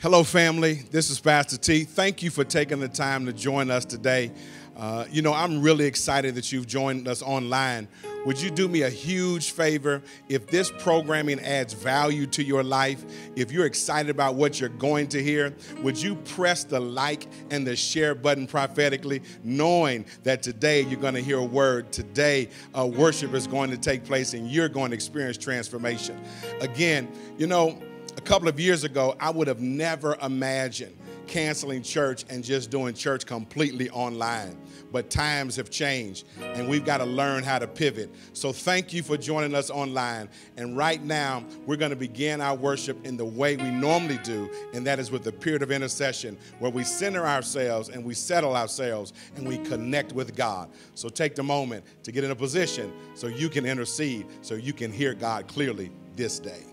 Hello, family. This is Pastor T. Thank you for taking the time to join us today. Uh, you know, I'm really excited that you've joined us online. Would you do me a huge favor? If this programming adds value to your life, if you're excited about what you're going to hear, would you press the like and the share button prophetically, knowing that today you're going to hear a word? Today, uh, worship is going to take place and you're going to experience transformation. Again, you know, a couple of years ago, I would have never imagined canceling church and just doing church completely online. But times have changed and we've got to learn how to pivot. So thank you for joining us online. And right now, we're going to begin our worship in the way we normally do, and that is with a period of intercession where we center ourselves and we settle ourselves and we connect with God. So take the moment to get in a position so you can intercede, so you can hear God clearly this day.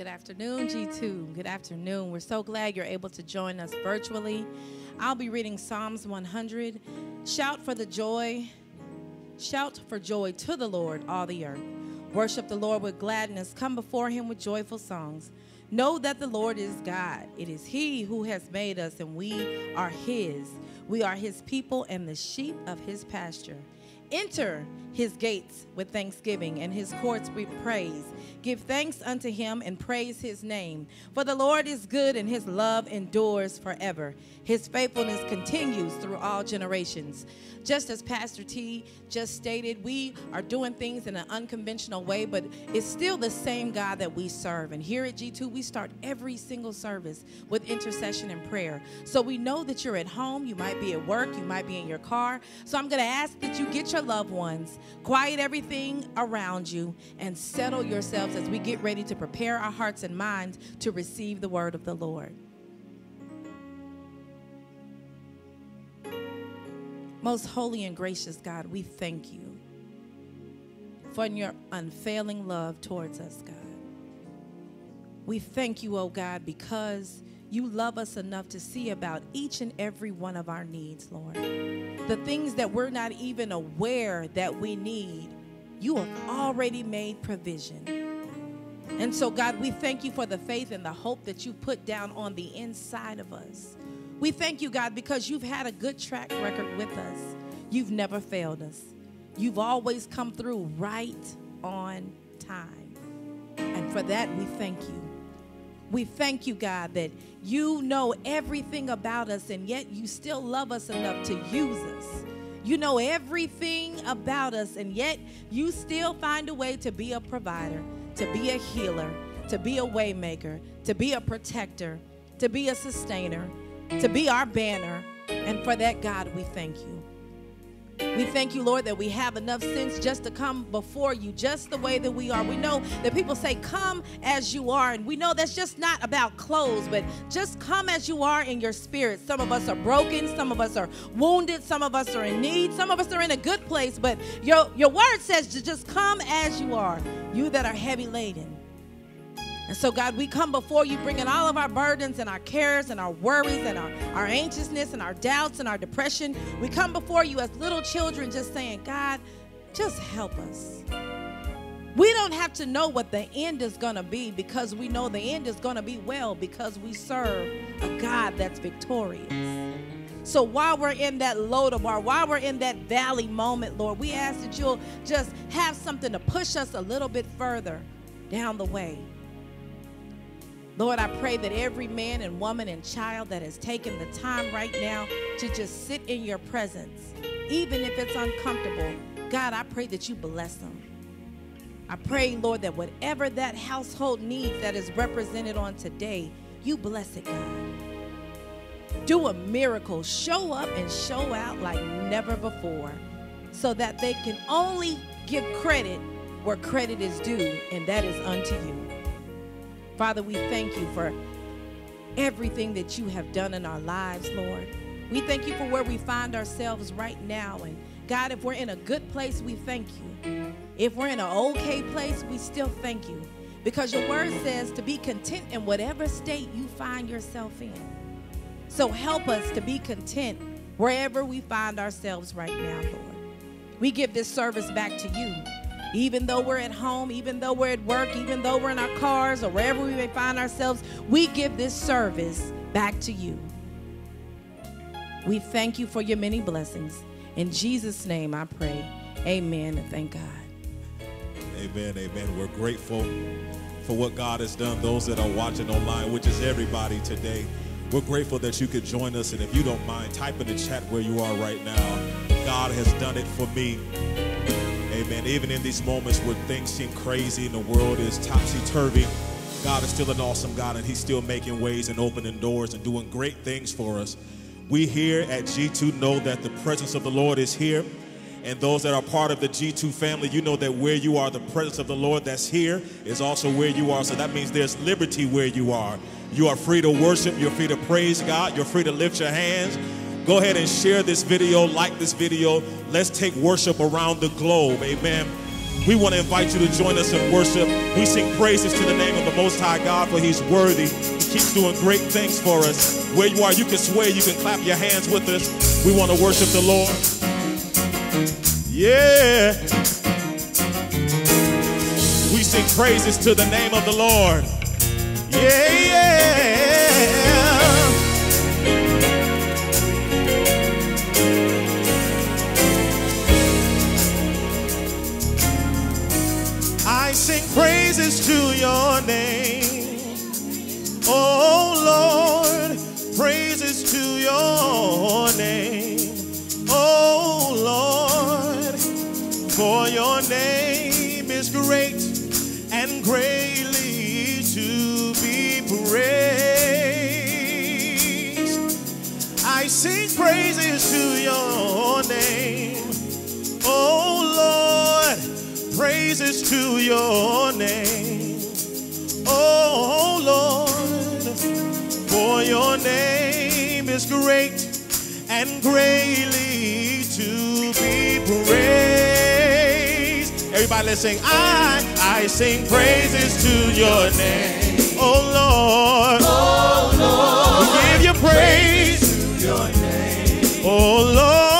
Good afternoon, G2. Good afternoon. We're so glad you're able to join us virtually. I'll be reading Psalms 100. Shout for the joy, shout for joy to the Lord, all the earth. Worship the Lord with gladness. Come before him with joyful songs. Know that the Lord is God. It is he who has made us, and we are his. We are his people and the sheep of his pasture. Enter his gates with thanksgiving and his courts with praise. Give thanks unto him and praise his name. For the Lord is good and his love endures forever. His faithfulness continues through all generations. Just as Pastor T just stated, we are doing things in an unconventional way, but it's still the same God that we serve. And here at G2, we start every single service with intercession and prayer. So we know that you're at home, you might be at work, you might be in your car. So I'm going to ask that you get your loved ones, quiet everything around you, and settle as we get ready to prepare our hearts and minds to receive the word of the Lord. Most holy and gracious God, we thank you for your unfailing love towards us, God. We thank you, oh God, because you love us enough to see about each and every one of our needs, Lord. The things that we're not even aware that we need, you have already made provision. And so, God, we thank you for the faith and the hope that you put down on the inside of us. We thank you, God, because you've had a good track record with us. You've never failed us. You've always come through right on time. And for that, we thank you. We thank you, God, that you know everything about us and yet you still love us enough to use us. You know everything about us and yet you still find a way to be a provider, to be a healer, to be a waymaker, to be a protector, to be a sustainer, to be our banner. And for that, God, we thank you. We thank you, Lord, that we have enough sense just to come before you just the way that we are. We know that people say, Come as you are. And we know that's just not about clothes, but just come as you are in your spirit. Some of us are broken, some of us are wounded, some of us are in need, some of us are in a good place. But your, your word says to just come as you are, you that are heavy laden. And so, God, we come before you bringing all of our burdens and our cares and our worries and our, our anxiousness and our doubts and our depression. We come before you as little children just saying, God, just help us. We don't have to know what the end is going to be because we know the end is going to be well because we serve a God that's victorious. So while we're in that Lodabar, while we're in that valley moment, Lord, we ask that you'll just have something to push us a little bit further down the way. Lord, I pray that every man and woman and child that has taken the time right now to just sit in your presence, even if it's uncomfortable, God, I pray that you bless them. I pray, Lord, that whatever that household needs that is represented on today, you bless it, God. Do a miracle. Show up and show out like never before so that they can only give credit where credit is due, and that is unto you. Father, we thank you for everything that you have done in our lives, Lord. We thank you for where we find ourselves right now. And God, if we're in a good place, we thank you. If we're in an okay place, we still thank you. Because your word says to be content in whatever state you find yourself in. So help us to be content wherever we find ourselves right now, Lord. We give this service back to you even though we're at home, even though we're at work, even though we're in our cars or wherever we may find ourselves, we give this service back to you. We thank you for your many blessings. In Jesus' name I pray. Amen and thank God. Amen, amen. We're grateful for what God has done. Those that are watching online, which is everybody today, we're grateful that you could join us. And if you don't mind, type in the chat where you are right now. God has done it for me. Amen. Even in these moments where things seem crazy and the world is topsy-turvy, God is still an awesome God and he's still making ways and opening doors and doing great things for us. We here at G2 know that the presence of the Lord is here. And those that are part of the G2 family, you know that where you are, the presence of the Lord that's here is also where you are. So that means there's liberty where you are. You are free to worship, you're free to praise God, you're free to lift your hands. Go ahead and share this video, like this video. Let's take worship around the globe. Amen. We want to invite you to join us in worship. We sing praises to the name of the Most High God, for He's worthy. He keeps doing great things for us. Where you are, you can sway, you can clap your hands with us. We want to worship the Lord. Yeah. We sing praises to the name of the Lord. Yeah, yeah. Praises to your name. Oh Lord, praises to your name. Oh Lord, for your name is great and greatly to be praised. I sing praises to your name. Praises to your name. Oh Lord, for your name is great and greatly to be praised. Everybody, let's sing. I, I sing praises to your name. Oh Lord, we give you praise. Oh Lord,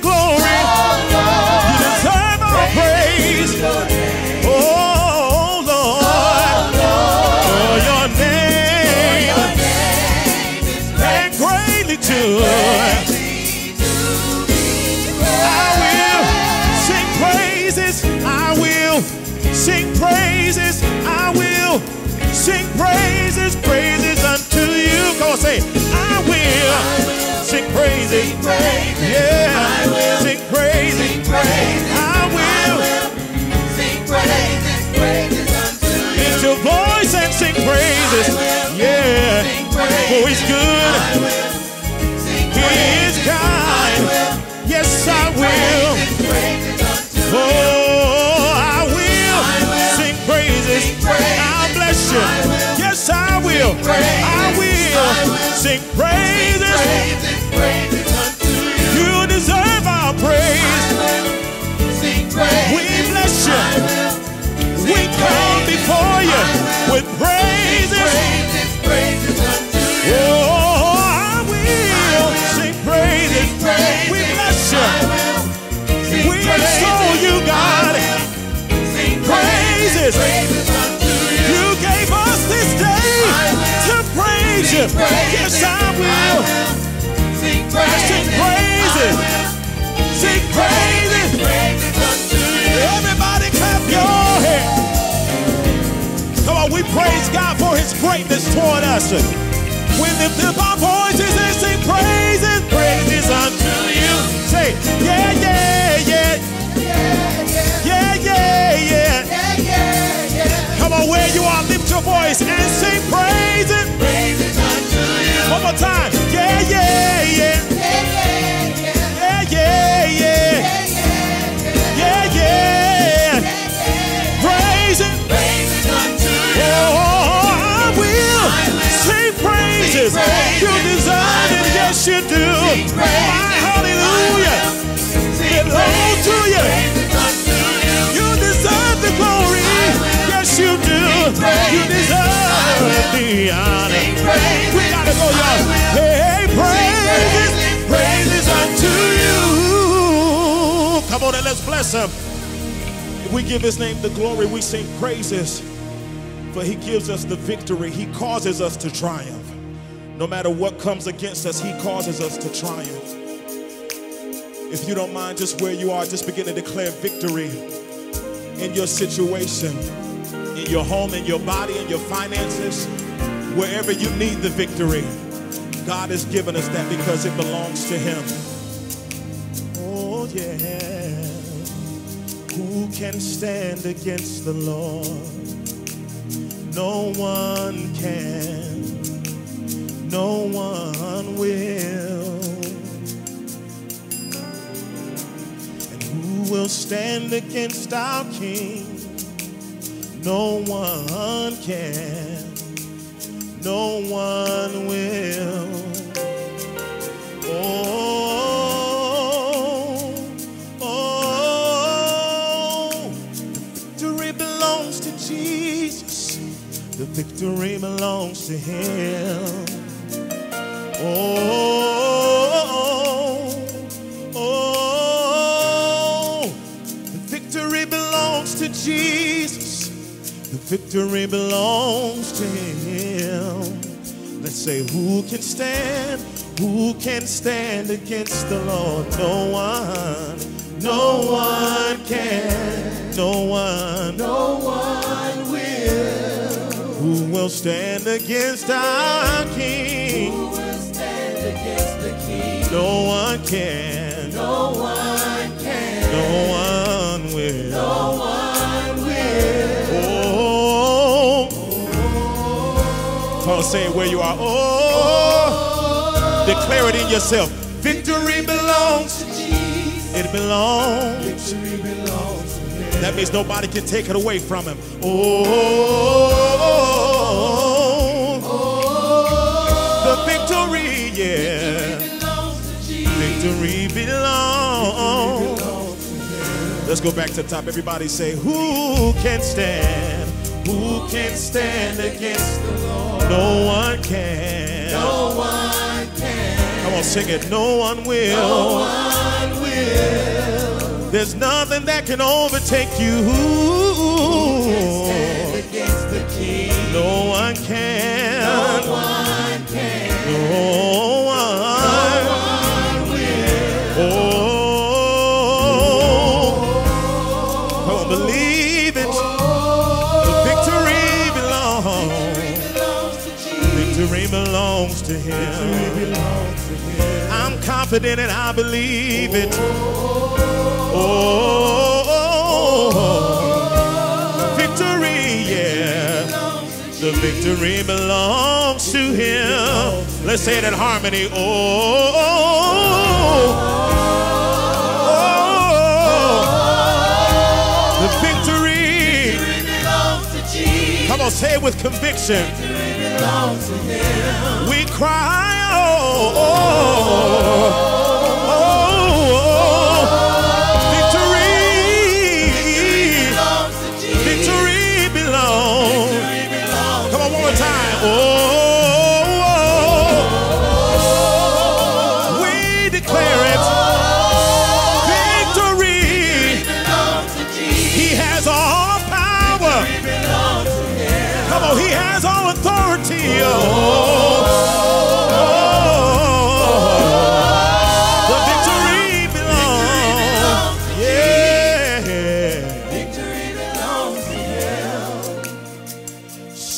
glory. You deserve our praise. Oh, Lord, for your name and greatly too. I will sing praises. I will sing praises. I will sing praises. Praises unto you. Come on, say, I will sing praises. Yeah, I will sing praises. I will sing praises. lift your voice and sing praises. Yeah, for He's good. He is kind. Yes, I will. Oh, I will sing praises. I'll bless you. Yes, I will. I will sing praises. Come before you with praises. Oh, I will sing praises. We bless you. We extol you, God. Praises. You gave us this day to praise you. Yes, I will. Sing praises. God for his greatness toward us. We lift up our voices and sing praises, praises unto you. Say, yeah, yeah, yeah. Yeah, yeah, yeah. Come on, where you are, lift your voice and sing praises. Yes you do. My hallelujah belongs to you. You deserve the glory, yes you do. You deserve the honor. We gotta go, y'all. Hey, praises, praises unto you. Come on and let's bless him. We give his name the glory, we sing praises. For he gives us the victory. He causes us to triumph. No matter what comes against us, he causes us to triumph. If you don't mind, just where you are, just begin to declare victory in your situation, in your home, in your body, in your finances, wherever you need the victory. God has given us that because it belongs to him. Oh, yeah. Who can stand against the Lord? No one can. No one will. And who will stand against our King? No one can. No one will. Oh, oh, victory belongs to Jesus. The victory belongs to Him. Oh, oh, oh, the victory belongs to Jesus. The victory belongs to Him. Let's say, who can stand? Who can stand against the Lord? No one. No one can. No one. No one will. Who will stand against our King? Who will stand against the King? No one can. No one can. No one will. No one will. Oh. Come on, say it where you are. Oh. Declare it in yourself. Victory belongs to Jesus. It belongs. Victory belongs to him. That means nobody can take it away from him. Oh, Victory belongs. Let's go back to the top. Everybody say, Who can stand? Who can stand against the Lord? No one can. No one can. Come on, sing it. No one will. No one will. There's nothing that can overtake you. Who can stand against the King? No one can. No one can. No one. No one confident and I believe it. Oh, victory, yeah. The victory belongs to Him. Let's say it in harmony. Oh, oh, oh. the victory. Come on, say it with conviction. We cry, oh, oh, oh,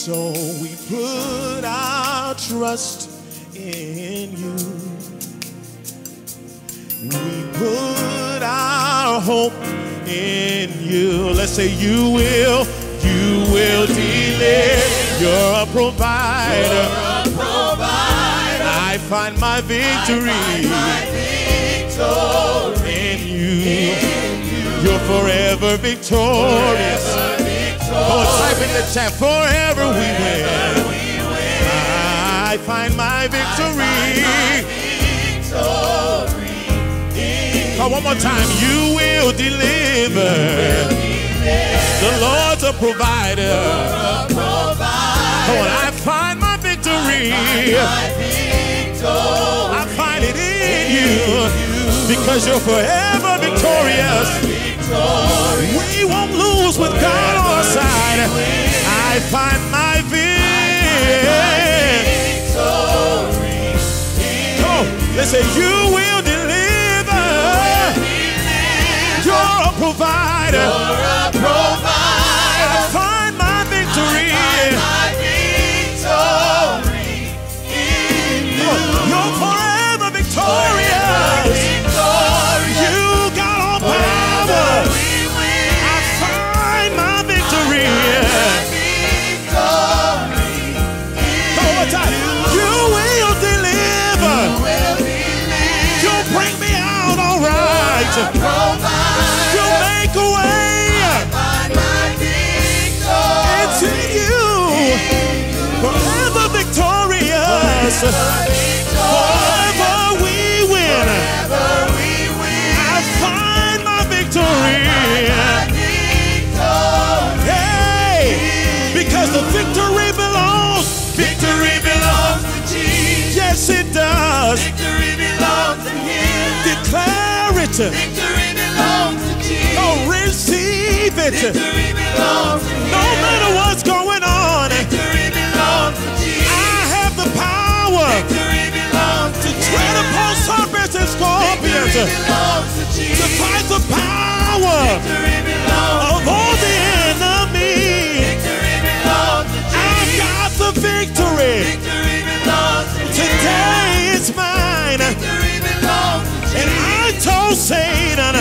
So we put our trust in you. We put our hope in you. Let's say you will, you will deliver. You're a provider. I find my victory in you. You're forever victorious. Come on, type in the chat. Forever we win. I find my victory. Come one more time. You will deliver. The Lord's a provider. Come on, I find my victory. I find it in you because you're forever victorious. We won't lose with God on our side. I find my victory. Come on, let's say you will deliver. You're a provider. I You make a way. I find my It's in you. Forever victorious. Forever we win. I find my victory. Hey, because the victory belongs. Victory belongs to Jesus. Yes, it does. Victory belongs to it. Victory belongs to Jesus. Oh, receive it. Victory belongs to him. No matter what's going on, Victory belongs to Jesus. I have the power Victory belongs to to tread upon serpents and scorpions, Victory belongs to to fight the power Victory belongs. of all the enemy. Victory belongs to I've got the victory. Victory belongs to Jesus. Today it's mine. Victory told Satan,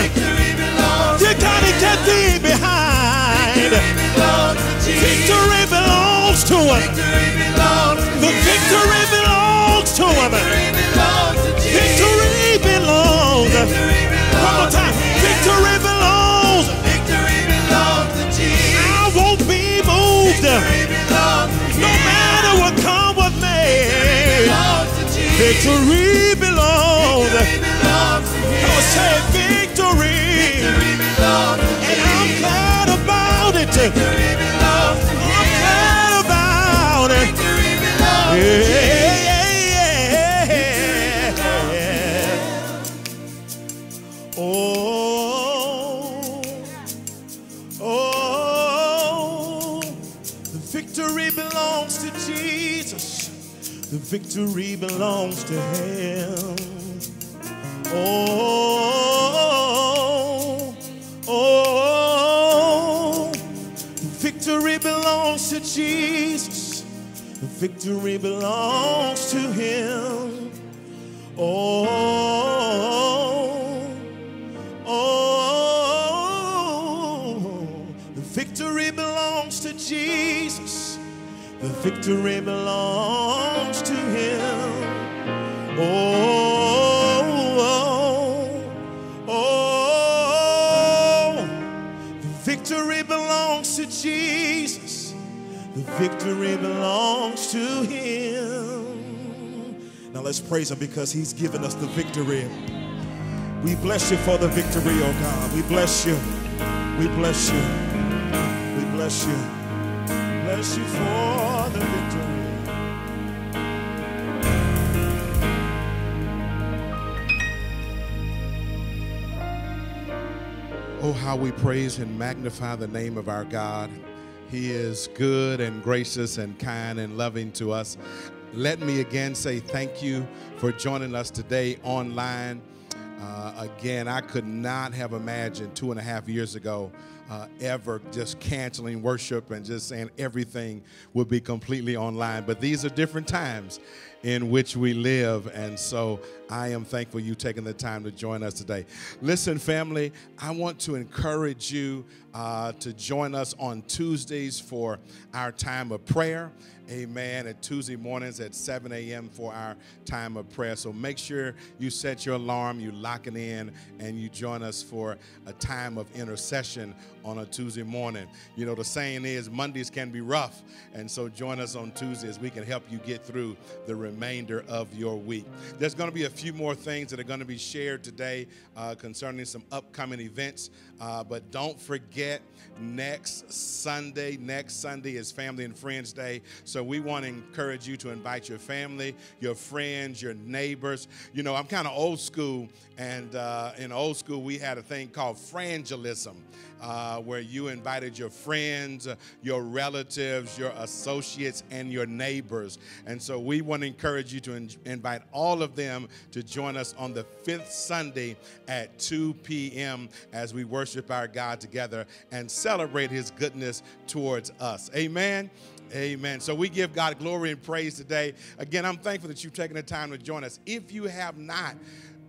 you gotta get thee behind. Victory belongs to Jesus. Victory belongs to him. Victory belongs to The victory belongs to him. Victory belongs. To him. Come on, say victory. Victory belongs And I'm glad about it. Victory belongs to Him. Oh, oh, victory belongs to Jesus. Victory belongs to Him. Oh, oh, victory belongs to Jesus. The victory belongs victory belongs to Him. Now let's praise Him because He's given us the victory. We bless you for the victory, oh God. We bless you. We bless you. We bless you. Bless you for the victory. Oh, how we praise and magnify the name of our God. He is good and gracious and kind and loving to us. Let me again say thank you for joining us today online. Uh, again, I could not have imagined two and a half years ago uh, ever just canceling worship and just saying everything would be completely online. But these are different times in which we live. And so I am thankful you taking the time to join us today. Listen, family, I want to encourage you uh, to join us on Tuesdays for our time of prayer. Amen. At Tuesday mornings at 7 a.m. for our time of prayer. So make sure you set your alarm, you lock it in, and you join us for a time of intercession on a Tuesday morning. You know, the saying is Mondays can be rough. And so join us on Tuesdays. We can help you get through the remainder of your week. There's going to be a few more things that are going to be shared today uh, concerning some upcoming events. Uh, but don't forget, next Sunday, next Sunday is Family and Friends Day. So we want to encourage you to invite your family, your friends, your neighbors. You know, I'm kind of old school, and uh, in old school, we had a thing called frangelism. Uh, where you invited your friends, uh, your relatives, your associates, and your neighbors. And so we want to encourage you to in- invite all of them to join us on the fifth Sunday at 2 p.m. as we worship our God together and celebrate his goodness towards us. Amen. Amen. So we give God glory and praise today. Again, I'm thankful that you've taken the time to join us. If you have not,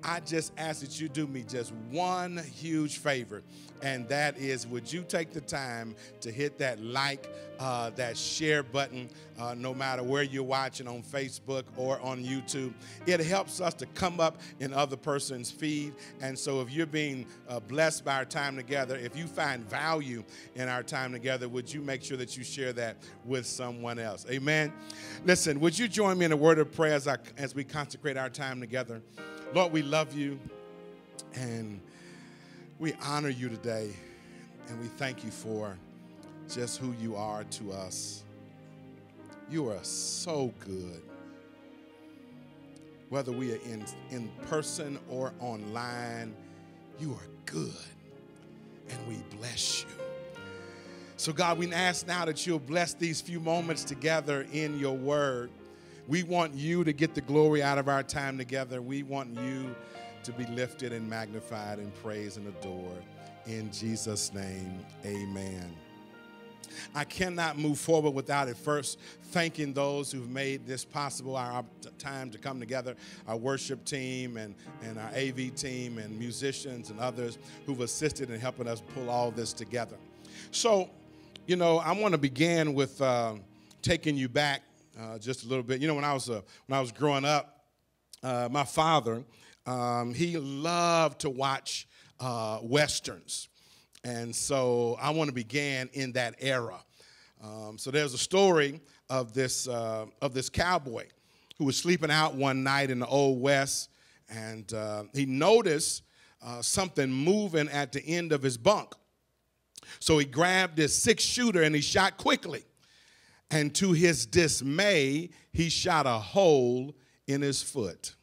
I just ask that you do me just one huge favor, and that is would you take the time to hit that like, uh, that share button, uh, no matter where you're watching on Facebook or on YouTube? It helps us to come up in other person's feed. And so if you're being uh, blessed by our time together, if you find value in our time together, would you make sure that you share that with someone else? Amen. Listen, would you join me in a word of prayer as, I, as we consecrate our time together? Lord, we love you and we honor you today and we thank you for just who you are to us. You are so good. Whether we are in, in person or online, you are good and we bless you. So, God, we ask now that you'll bless these few moments together in your word. We want you to get the glory out of our time together. We want you to be lifted and magnified and praised and adored. In Jesus' name, amen. I cannot move forward without at first thanking those who've made this possible, our time to come together, our worship team and, and our AV team and musicians and others who've assisted in helping us pull all this together. So, you know, I want to begin with uh, taking you back uh, just a little bit. You know, when I was uh, when I was growing up, uh, my father um, he loved to watch uh, westerns, and so I want to begin in that era. Um, so there's a story of this uh, of this cowboy who was sleeping out one night in the old west, and uh, he noticed something moving at the end of his bunk. So he grabbed his six shooter and he shot quickly. And to his dismay, he shot a hole in his foot.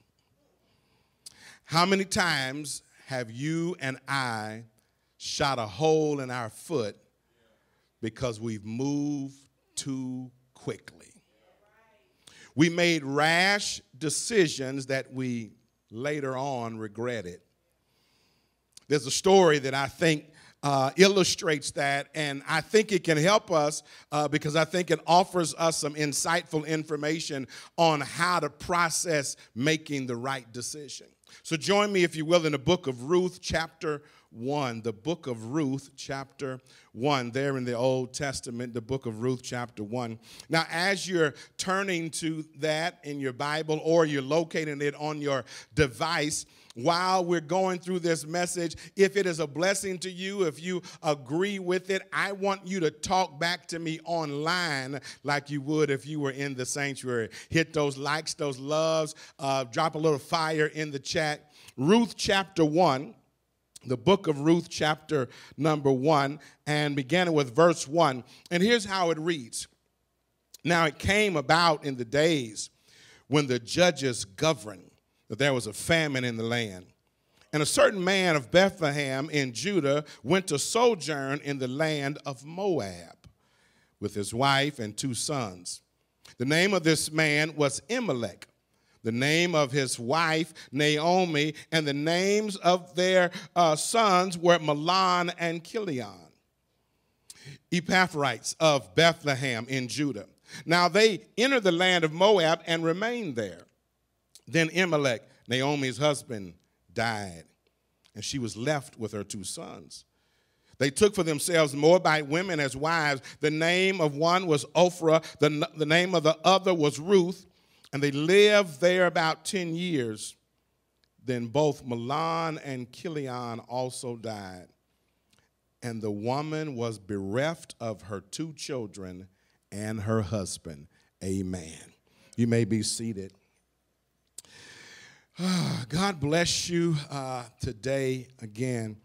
How many times have you and I shot a hole in our foot because we've moved too quickly? We made rash decisions that we later on regretted. There's a story that I think uh, illustrates that, and I think it can help us uh, because I think it offers us some insightful information on how to process making the right decision. So, join me, if you will, in the book of Ruth, chapter 1. The book of Ruth, chapter 1, there in the Old Testament, the book of Ruth, chapter 1. Now, as you're turning to that in your Bible or you're locating it on your device, while we're going through this message. If it is a blessing to you, if you agree with it, I want you to talk back to me online like you would if you were in the sanctuary. Hit those likes, those loves, uh, drop a little fire in the chat. Ruth chapter 1 the book of Ruth, chapter number one, and beginning with verse one. And here's how it reads Now it came about in the days when the judges governed that there was a famine in the land. And a certain man of Bethlehem in Judah went to sojourn in the land of Moab with his wife and two sons. The name of this man was Elimelech, the name of his wife Naomi, and the names of their uh, sons were Mahlon and Chilion, Ephrathites of Bethlehem in Judah. Now they entered the land of Moab and remained there. Then Elimelech, Naomi's husband, died, and she was left with her two sons. They took for themselves Moabite women as wives. The name of one was Orpah, the, the name of the other was Ruth, and they lived there about 10 years. Then both Mahlon and Chilion also died. And the woman was bereft of her two children and her husband. Amen. You may be seated. God bless you uh, today again.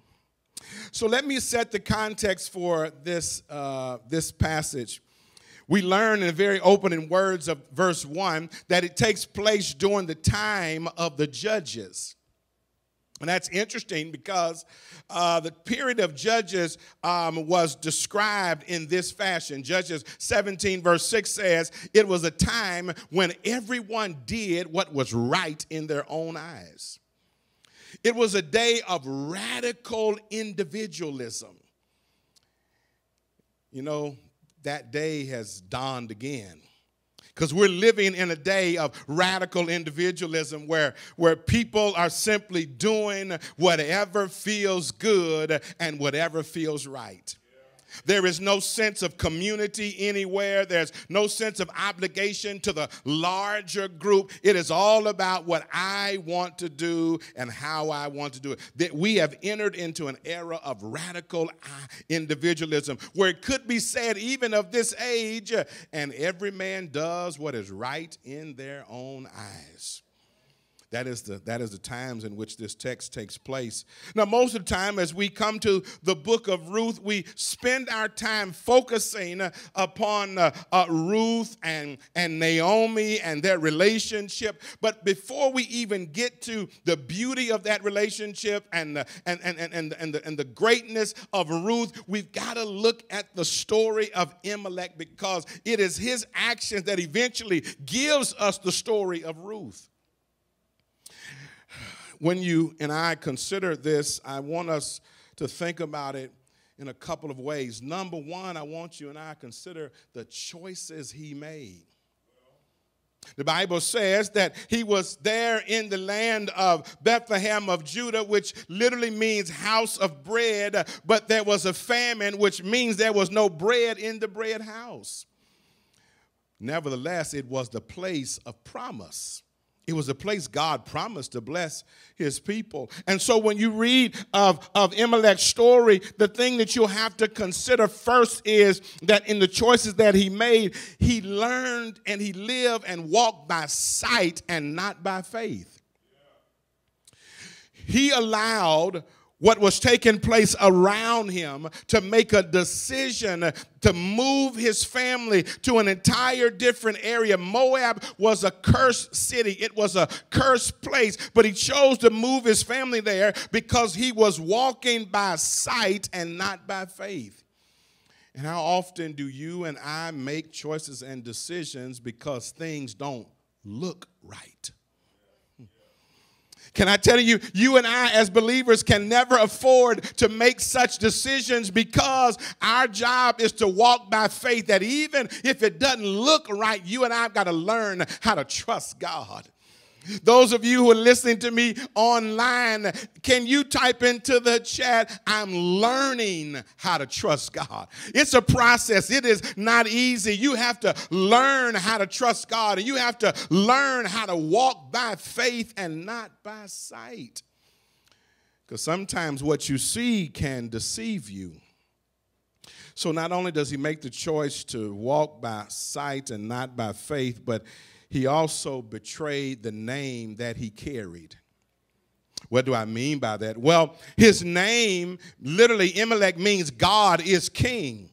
So let me set the context for this, uh, this passage. We learn in the very opening words of verse 1 that it takes place during the time of the judges. And that's interesting because uh, the period of Judges um, was described in this fashion. Judges 17, verse 6 says, It was a time when everyone did what was right in their own eyes. It was a day of radical individualism. You know, that day has dawned again. because we're living in a day of radical individualism where, where people are simply doing whatever feels good and whatever feels right. There is no sense of community anywhere. There's no sense of obligation to the larger group. It is all about what I want to do and how I want to do it. That we have entered into an era of radical uh, individualism where it could be said, even of this age, and every man does what is right in their own eyes. That is, the, that is the times in which this text takes place. Now, most of the time, as we come to the book of Ruth, we spend our time focusing uh, upon uh, uh, Ruth and, and Naomi and their relationship. But before we even get to the beauty of that relationship and, the, and, and, and, and, and, the, and the greatness of Ruth, we've got to look at the story of Elimelech because it is his actions that eventually gives us the story of Ruth when you and I consider this, I want us to think about it in a couple of ways. Number one, I want you and I consider the choices he made. The Bible says that he was there in the land of Bethlehem of Judah, which literally means house of bread, but there was a famine, which means there was no bread in the bread house. Nevertheless, it was the place of promise. It was a place God promised to bless his people. And so when you read of, of Elimelech's story, the thing that you'll have to consider first is that in the choices that he made, he learned and he lived and walked by sight and not by faith. He allowed what was taking place around him to make a decision to move his family to an entire different area. Moab was a cursed city, it was a cursed place, but he chose to move his family there because he was walking by sight and not by faith. And how often do you and I make choices and decisions because things don't look right? Can I tell you, you and I as believers can never afford to make such decisions because our job is to walk by faith that even if it doesn't look right, you and I have got to learn how to trust God. Those of you who are listening to me online, can you type into the chat, I'm learning how to trust God? It's a process, it is not easy. You have to learn how to trust God, and you have to learn how to walk by faith and not by sight. Because sometimes what you see can deceive you. So not only does he make the choice to walk by sight and not by faith, but he also betrayed the name that he carried. What do I mean by that? Well, his name, literally, Elimelech means God is king.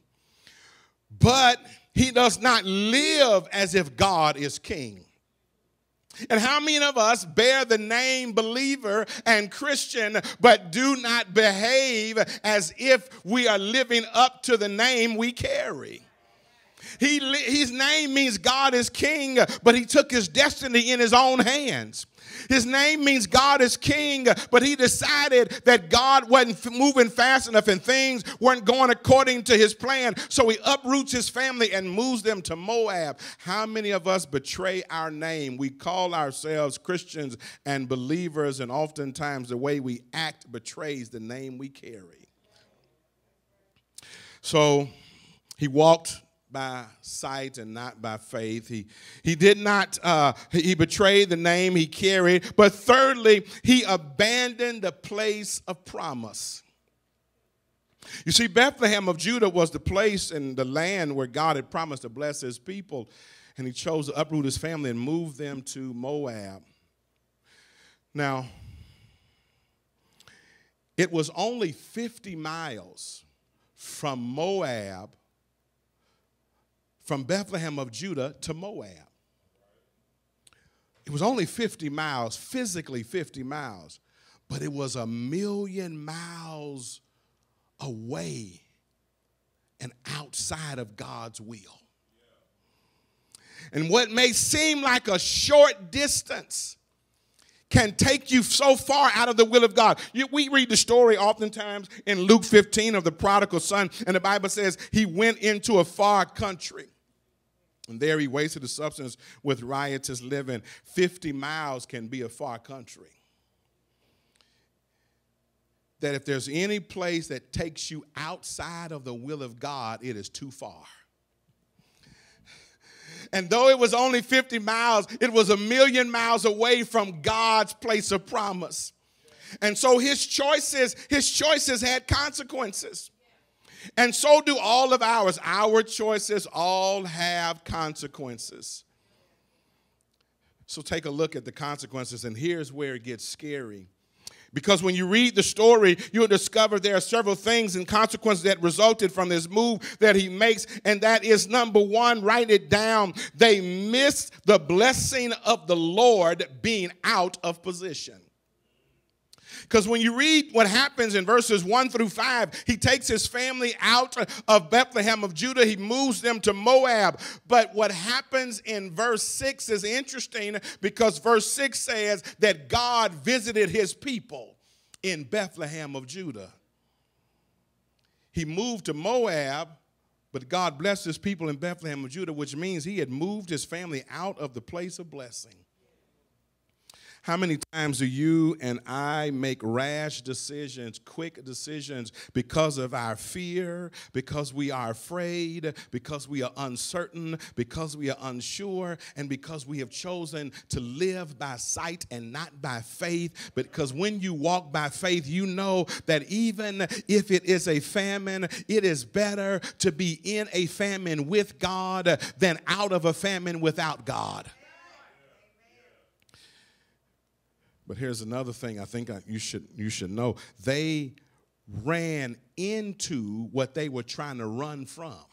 But he does not live as if God is king. And how many of us bear the name believer and Christian, but do not behave as if we are living up to the name we carry? He, his name means God is king, but he took his destiny in his own hands. His name means God is king, but he decided that God wasn't moving fast enough and things weren't going according to his plan. So he uproots his family and moves them to Moab. How many of us betray our name? We call ourselves Christians and believers, and oftentimes the way we act betrays the name we carry. So he walked by sight and not by faith. He, he did not, uh, he betrayed the name he carried. But thirdly, he abandoned the place of promise. You see, Bethlehem of Judah was the place and the land where God had promised to bless his people, and he chose to uproot his family and move them to Moab. Now, it was only 50 miles from Moab from Bethlehem of Judah to Moab. It was only 50 miles, physically 50 miles, but it was a million miles away and outside of God's will. And what may seem like a short distance can take you so far out of the will of God. We read the story oftentimes in Luke 15 of the prodigal son, and the Bible says he went into a far country. And there he wasted the substance with riotous living. 50 miles can be a far country. That if there's any place that takes you outside of the will of God, it is too far. And though it was only 50 miles, it was a million miles away from God's place of promise. And so his choices, his choices had consequences. And so do all of ours. Our choices all have consequences. So take a look at the consequences, and here's where it gets scary. Because when you read the story, you'll discover there are several things and consequences that resulted from this move that he makes. And that is number one, write it down. They missed the blessing of the Lord being out of position. Because when you read what happens in verses 1 through 5, he takes his family out of Bethlehem of Judah. He moves them to Moab. But what happens in verse 6 is interesting because verse 6 says that God visited his people in Bethlehem of Judah. He moved to Moab, but God blessed his people in Bethlehem of Judah, which means he had moved his family out of the place of blessing. How many times do you and I make rash decisions, quick decisions, because of our fear, because we are afraid, because we are uncertain, because we are unsure, and because we have chosen to live by sight and not by faith? Because when you walk by faith, you know that even if it is a famine, it is better to be in a famine with God than out of a famine without God. But here's another thing I think you should, you should know. They ran into what they were trying to run from.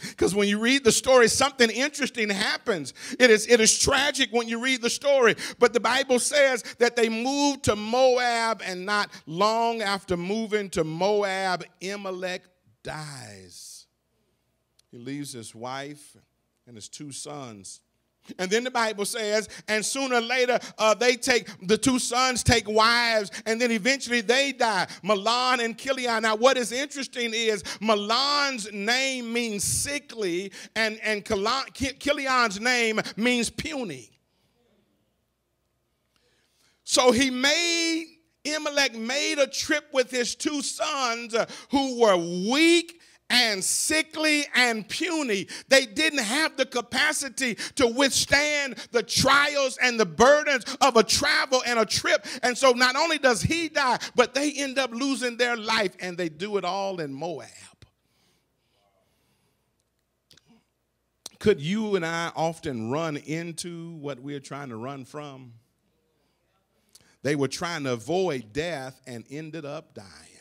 Because when you read the story, something interesting happens. It is, it is tragic when you read the story. But the Bible says that they moved to Moab, and not long after moving to Moab, Elimelech dies. He leaves his wife and his two sons. And then the Bible says, and sooner or later, uh, they take the two sons take wives, and then eventually they die. Mahlon and Chilion. Now, what is interesting is Mahlon's name means sickly, and and Chilion's name means puny. So he made Elimelech made a trip with his two sons who were weak and sickly and puny. They didn't have the capacity to withstand the trials and the burdens of a travel and a trip. And so not only does he die, but they end up losing their life and they do it all in Moab. Could you and I often run into what we're trying to run from? They were trying to avoid death and ended up dying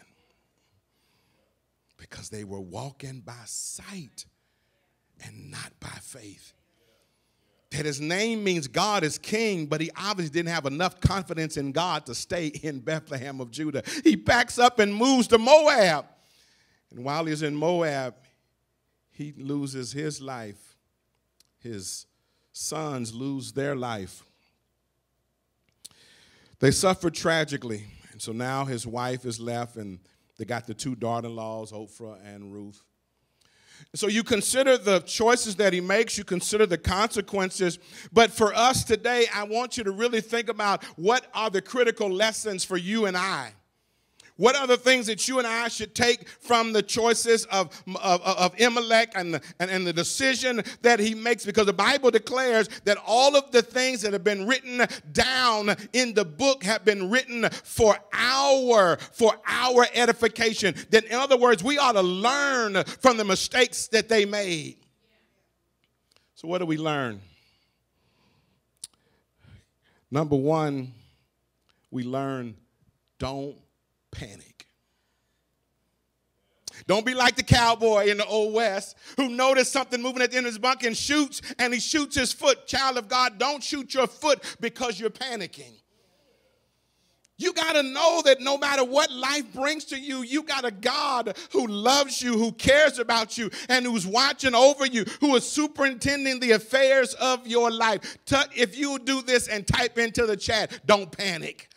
because they were walking by sight and not by faith. That his name means God is king, but he obviously didn't have enough confidence in God to stay in Bethlehem of Judah. He backs up and moves to Moab. And while he's in Moab, he loses his life. His sons lose their life. They suffer tragically. And so now his wife is left, and they got the two daughter in laws, Orpah and Ruth. So you consider the choices that he makes, you consider the consequences. But for us today, I want you to really think about what are the critical lessons for you and I. What are the things that you and I should take from the choices of, of, of Elimelech and the, and, and the decision that he makes? Because the Bible declares that all of the things that have been written down in the book have been written for our, for our edification. That in other words, we ought to learn from the mistakes that they made. So what do we learn? Number one, we learn don't panic. Don't be like the cowboy in the Old West who noticed something moving at the end of his bunk and shoots, and he shoots his foot. Child of God, don't shoot your foot because you're panicking. You got to know that no matter what life brings to you, you got a God who loves you, who cares about you, and who's watching over you, who is superintending the affairs of your life. If you do this and type into the chat, don't panic.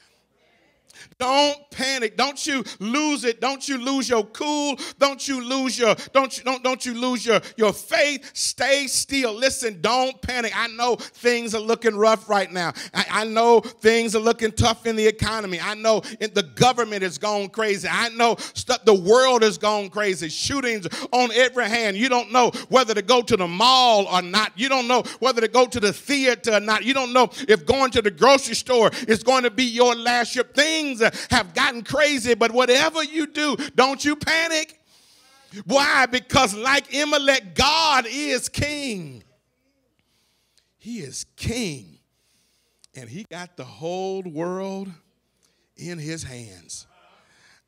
Don't panic. Don't you lose it. Don't you lose your cool. Don't you lose your don't you don't don't you lose your your faith. Stay still. Listen, don't panic. I know things are looking rough right now. I, I know things are looking tough in the economy. I know the government is going crazy. I know stuff the world is going crazy. Shootings on every hand. You don't know whether to go to the mall or not. You don't know whether to go to the theater or not. You don't know if going to the grocery store is going to be your last trip. Things have gotten crazy, but whatever you do, don't you panic. Why? Because, like Elimelech, God is king. He is king. And he got the whole world in his hands.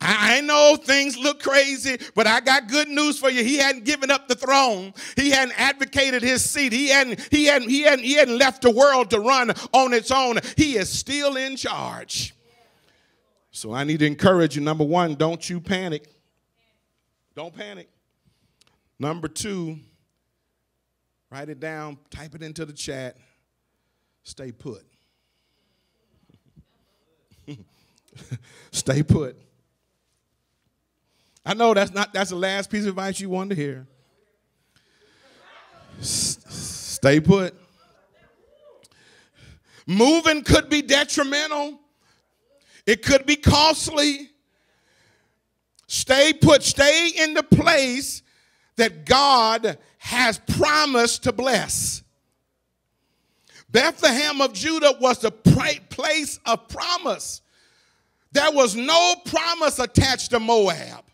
I know things look crazy, but I got good news for you. He hadn't given up the throne. He hadn't advocated his seat. He hadn't, he hadn't, he hadn't, he hadn't left the world to run on its own. He is still in charge. So I need to encourage you. Number one, don't you panic. Don't panic. Number two, write it down, type it into the chat. Stay put. Stay put. I know that's not that's the last piece of advice you wanted to hear. Stay put. Moving could be detrimental. It could be costly. Stay put, stay in the place that God has promised to bless. Bethlehem of Judah was the place of promise. There was no promise attached to Moab.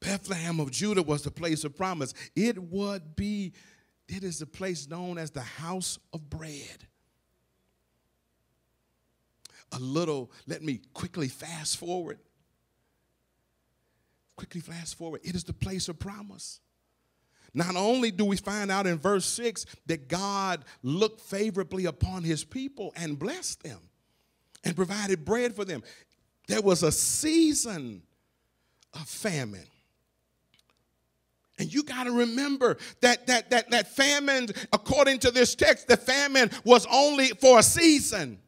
Bethlehem of Judah was the place of promise. It would be, it is the place known as the house of bread. A little, let me quickly fast forward. Quickly fast forward. It is the place of promise. Not only do we find out in verse 6 that God looked favorably upon his people and blessed them and provided bread for them, there was a season of famine. And you got to remember that, that, that, that famine, according to this text, the famine was only for a season.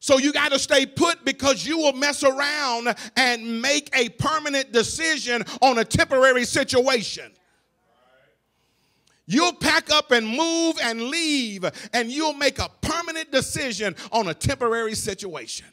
So you got to stay put because you will mess around and make a permanent decision on a temporary situation. You'll pack up and move and leave, and you'll make a permanent decision on a temporary situation.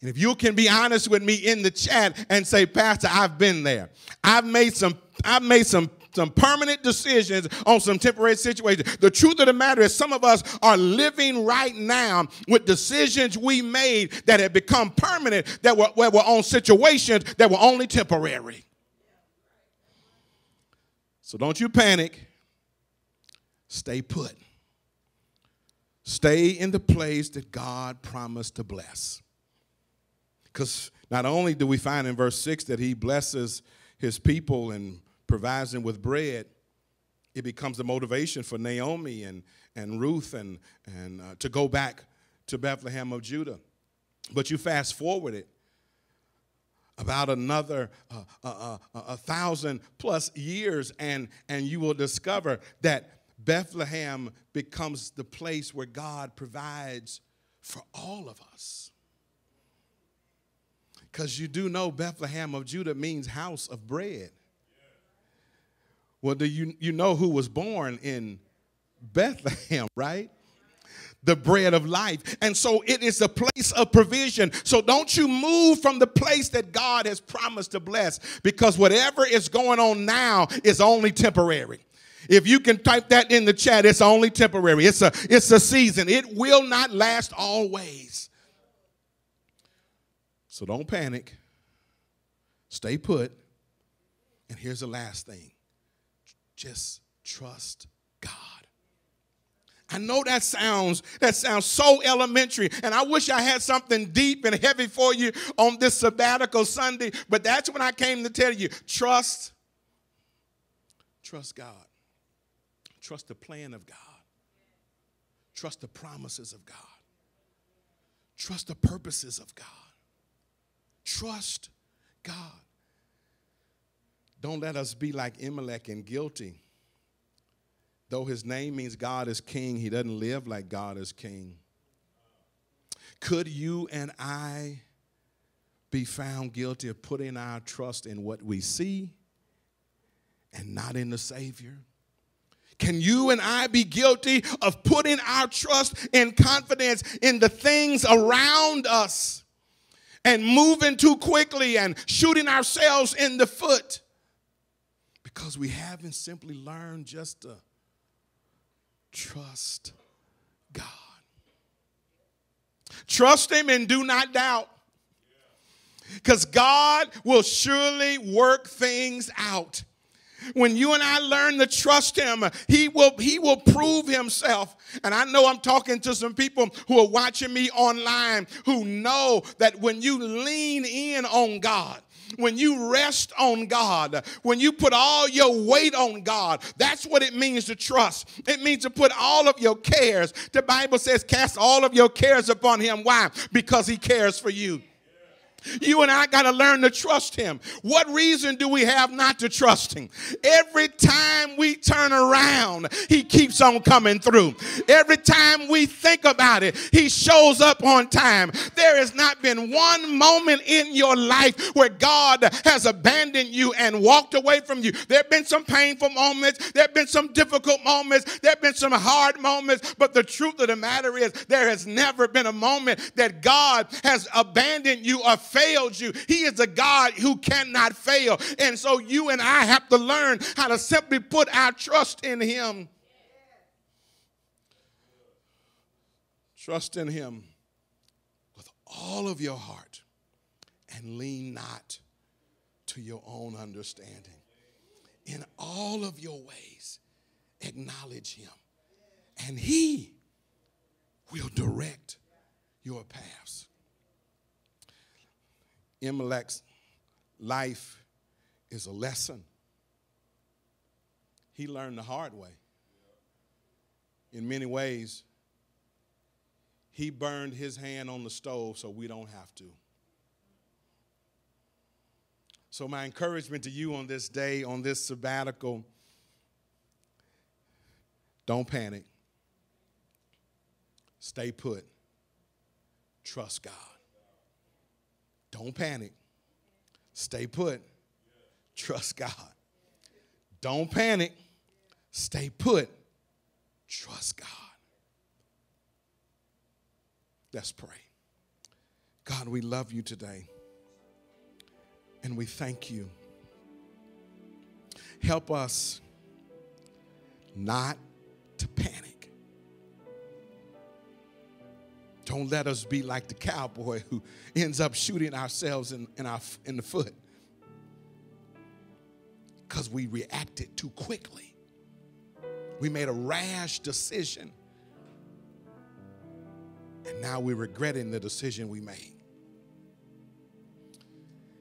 And if you can be honest with me in the chat and say, Pastor, I've been there. I've made some, I've made some some permanent decisions on some temporary situations. The truth of the matter is, some of us are living right now with decisions we made that have become permanent, that were, were on situations that were only temporary. So don't you panic. Stay put. Stay in the place that God promised to bless. Because not only do we find in verse 6 that he blesses his people and provides them with bread, it becomes a motivation for Naomi and, and Ruth and, and uh, to go back to Bethlehem of Judah. But you fast forward it about another uh, uh, uh, a thousand plus years, and, and you will discover that Bethlehem becomes the place where God provides for all of us. Because you do know Bethlehem of Judah means house of bread. Well, do you, you know who was born in Bethlehem, right? The bread of life. And so it is a place of provision. So don't you move from the place that God has promised to bless because whatever is going on now is only temporary. If you can type that in the chat, it's only temporary. It's a it's a season. It will not last always. So don't panic. Stay put. And here's the last thing. Just trust God. I know that sounds that sounds so elementary, and I wish I had something deep and heavy for you on this sabbatical Sunday, but that's when I came to tell you, trust trust God. Trust the plan of God. Trust the promises of God. Trust the purposes of God. Trust God. Don't let us be like Elimelech and guilty. Though his name means God is king, he doesn't live like God is king. Could you and I be found guilty of putting our trust in what we see and not in the Savior? Can you and I be guilty of putting our trust and confidence in the things around us and moving too quickly and shooting ourselves in the foot because we haven't simply learned just to trust God? Trust Him and do not doubt. Because God will surely work things out. When you and I learn to trust him, he will he will prove himself. And I know I'm talking to some people who are watching me online who know that when you lean in on God, when you rest on God, when you put all your weight on God, that's what it means to trust. It means to put all of your cares. The Bible says, cast all of your cares upon Him. Why? Because He cares for you. You and I got to learn to trust him. What reason do we have not to trust him? Every time we turn around, he keeps on coming through. Every time we think about it, he shows up on time. There has not been one moment in your life where God has abandoned you and walked away from you. There have been some painful moments, there have been some difficult moments, there have been some hard moments, but the truth of the matter is, there has never been a moment that God has abandoned you or failed you. He is a God who cannot fail. And so you and I have to learn how to simply put our trust in Him. Trust in Him with all of your heart and lean not to your own understanding. In all of your ways, acknowledge Him, and He will direct your paths. Elimelech's life is a lesson. He learned the hard way. In many ways, he burned his hand on the stove so we don't have to. So, my encouragement to you on this day, on this sabbatical, don't panic. Stay put. Trust God. Don't panic. Stay put. Trust God. Don't panic. Stay put. Trust God. Let's pray. God, we love you today. And we thank you. Help us not to panic. Don't let us be like the cowboy who ends up shooting ourselves in, in, our, in the foot because we reacted too quickly. We made a rash decision. And now we're regretting the decision we made.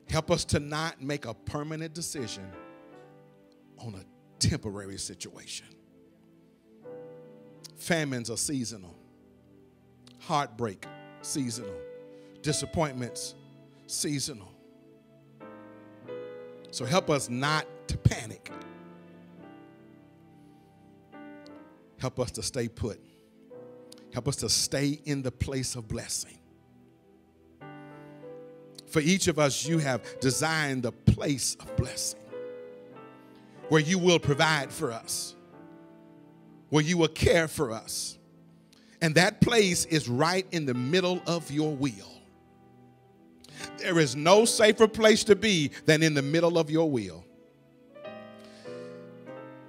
Help us to not make a permanent decision on a temporary situation. Famines are seasonal, heartbreak, seasonal, disappointments, seasonal. So help us not to panic. Help us to stay put. Help us to stay in the place of blessing. For each of us, you have designed the place of blessing where you will provide for us, where you will care for us. And that place is right in the middle of your wheel. There is no safer place to be than in the middle of your wheel.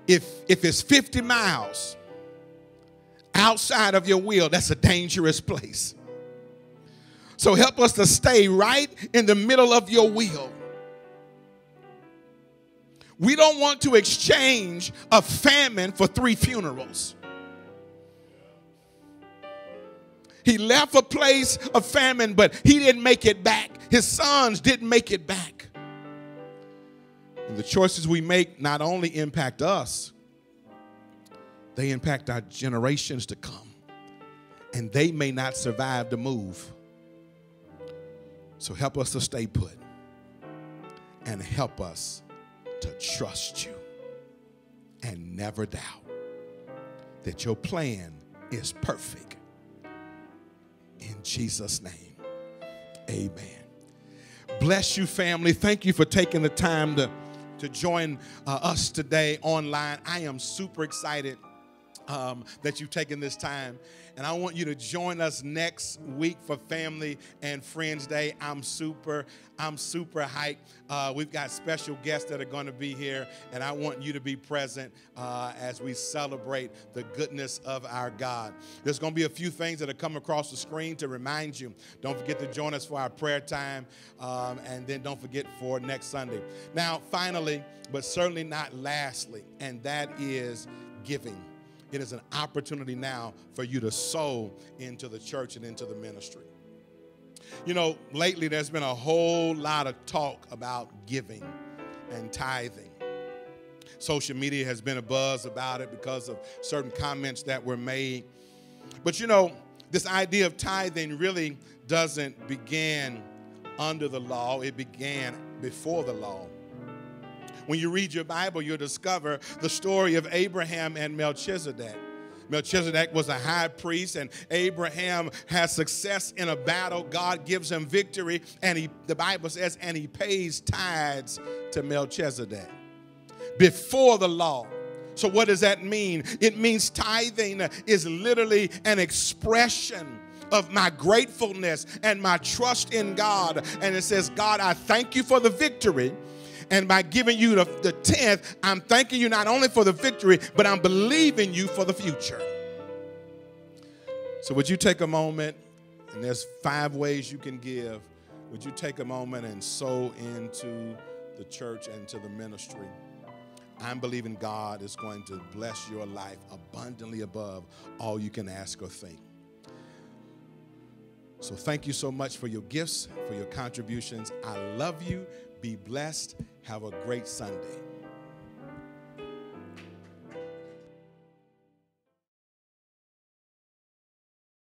If, if it's 50 miles outside of your wheel, that's a dangerous place. So help us to stay right in the middle of your wheel. We don't want to exchange a famine for three funerals. He left a place of famine, but he didn't make it back. His sons didn't make it back. And the choices we make not only impact us, they impact our generations to come. And they may not survive the move. So help us to stay put and help us to trust you and never doubt that your plan is perfect. In Jesus' name, amen. Bless you, family. Thank you for taking the time to, to join uh, us today online. I am super excited um, that you've taken this time. And I want you to join us next week for Family and Friends Day. I'm super, I'm super hyped. Uh, we've got special guests that are going to be here, and I want you to be present uh, as we celebrate the goodness of our God. There's going to be a few things that are come across the screen to remind you. Don't forget to join us for our prayer time, um, and then don't forget for next Sunday. Now, finally, but certainly not lastly, and that is giving it is an opportunity now for you to sow into the church and into the ministry. You know, lately there's been a whole lot of talk about giving and tithing. Social media has been a buzz about it because of certain comments that were made. But you know, this idea of tithing really doesn't begin under the law, it began before the law. When you read your Bible, you'll discover the story of Abraham and Melchizedek. Melchizedek was a high priest, and Abraham has success in a battle. God gives him victory, and he, the Bible says, and he pays tithes to Melchizedek before the law. So, what does that mean? It means tithing is literally an expression of my gratefulness and my trust in God. And it says, God, I thank you for the victory. And by giving you the, the 10th, I'm thanking you not only for the victory, but I'm believing you for the future. So, would you take a moment? And there's five ways you can give. Would you take a moment and sow into the church and to the ministry? I'm believing God is going to bless your life abundantly above all you can ask or think. So, thank you so much for your gifts, for your contributions. I love you. Be blessed. Have a great Sunday.